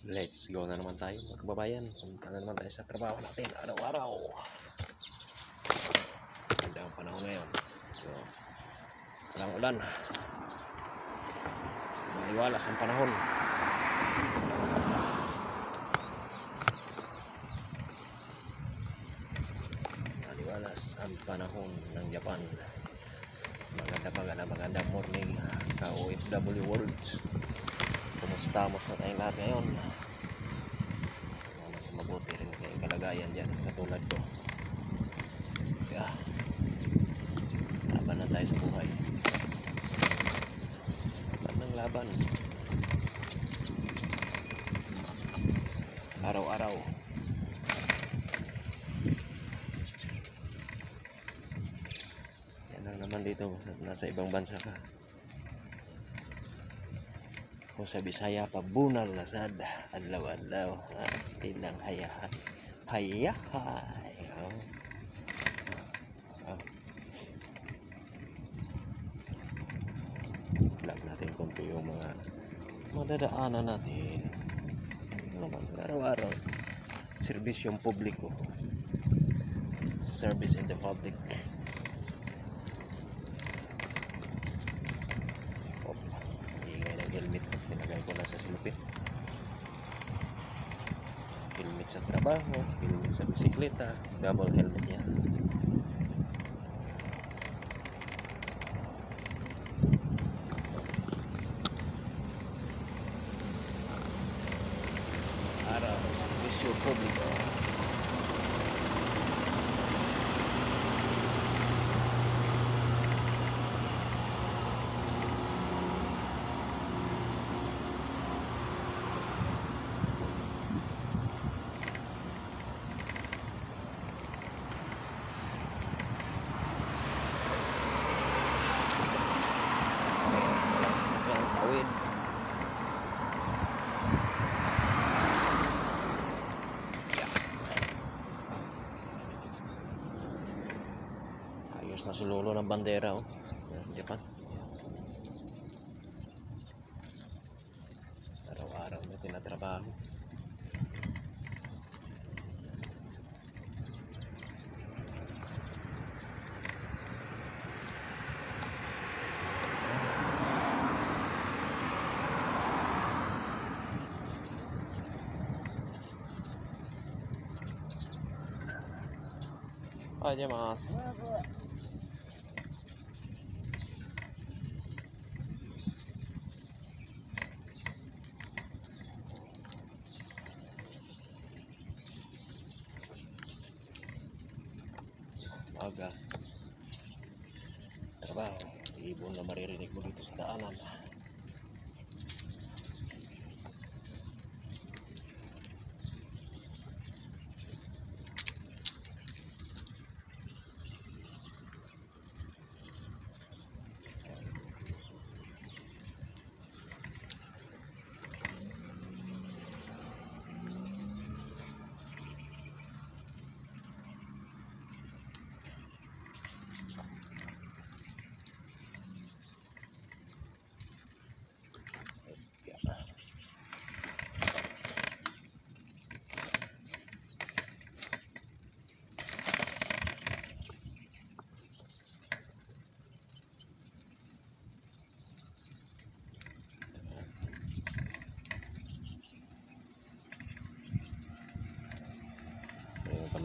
Let's go na naman tayo mga kababayan. Punta na naman tayo sa trabaho natin araw-araw. Ganda ang panahon ngayon. So, walang ulan. Maliwalas ang panahon. Maliwalas ang panahon ng Japan. Maganda maganda maganda morning ka OFW World. Kumusta mo sa tayong lahat ngayon? Nasa mabuti rin kayo kalagayan dyan katulad ko. Kaya, laban na tayo sa buhay. Laban ng laban. Araw-araw. Yan lang naman dito sa, nasa ibang bansa ka. Kung sa Bisaya pa bunal na sad adlaw-adlaw ah, still lang hayahay hayahay oh. Oh. vlog natin konti yung mga madadaanan natin. Naman araw-araw? Serbisyong publiko. Service in the public Oh, ingay ng Tinagay ko na sa silupin. Helmet sa trabaho, helmet sa bisikleta, double helmet yan. Para sa servisyo publiko. Ang tawid. Ayos na sululo ng bandera oh. Yan, Japan. Araw-araw na tinatrabaho. Ah, mas. Aga. Trabaho. Ibon na maririnig mo dito sa daanan. Yan.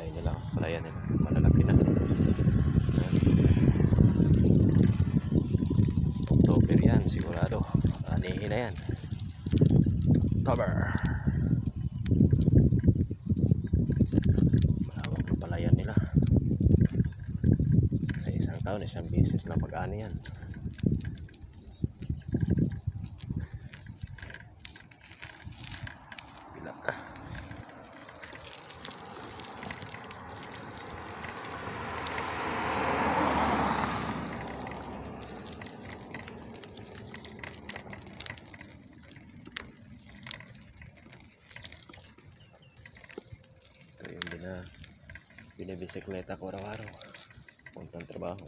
Ayun, palayan nila. Palayan nila. Malalaki na. Ayan. October yan, sigurado. Anihin na yan. October. Malawak na palayan nila. Sa isang taon, isang beses lang mag-ani yan. Bila. Ito yung bina, binibisikleta ko araw-araw. Puntang trabaho.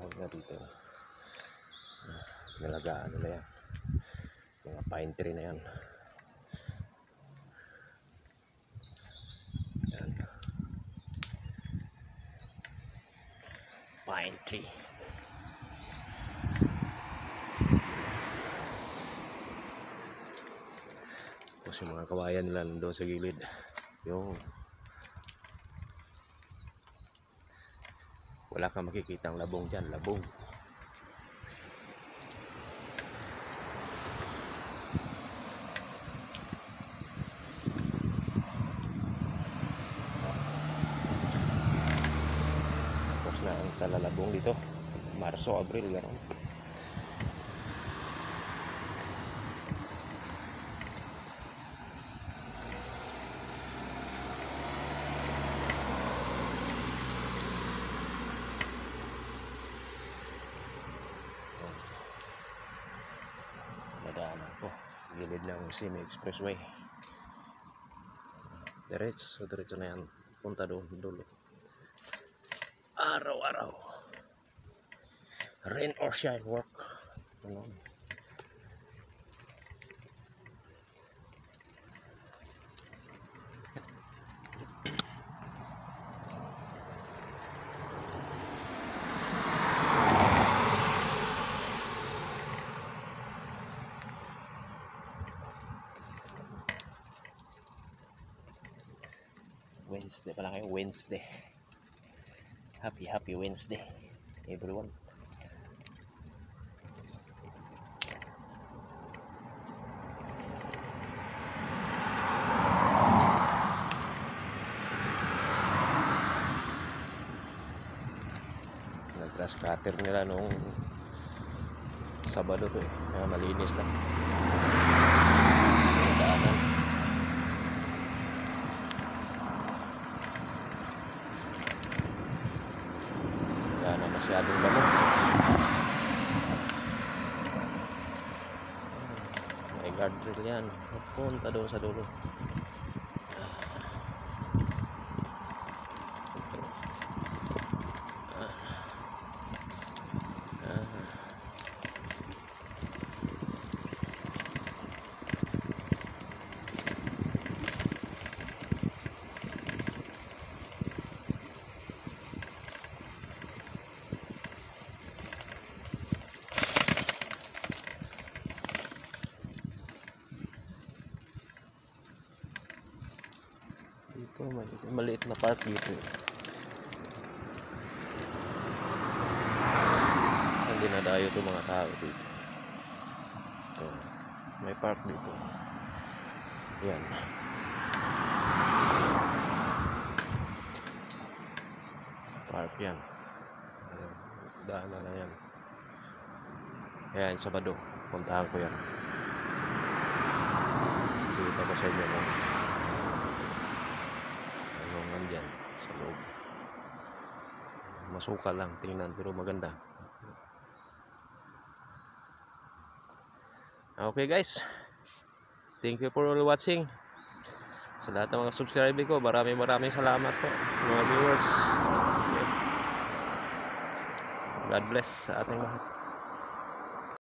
Kahoy na dito. Nalagaan nila yan. Mga pine tree na yan. Yan. Pine tree. Tapos yung mga kawayan nila nandun sa gilid. Yung wala kang makikita ang labong dyan, labong. Tapos na ang talalabong dito. Marso, Abril, gano'n. Nadaanan ko. Gilid ng Simi Expressway. Diretso, diretso na yan. Punta doon, dulo. Araw-araw. Rain or shine work. Ano? Wednesday pala kayo, Wednesday. Happy, happy Wednesday, everyone. Nag-grass cutter nila nung Sabado to eh. Kaya malinis na. Yung daanan. Wala na masyadong damo. May guardrail yan. Punta doon sa dulo. Dito, maliit, maliit na park dito. Saan dinadayo itong mga tao dito. Ito, may park dito. Yan. Park yan. Daanan na yan. Ayan, Sabado. Puntahan ko yan. Kita ko sa inyo. No? Tanungan dyan sa loob. Masuka lang tingnan pero maganda. Okay guys. Thank you for all watching. Sa lahat ng mga subscriber ko, maraming maraming salamat po mga viewers. God bless sa ating lahat.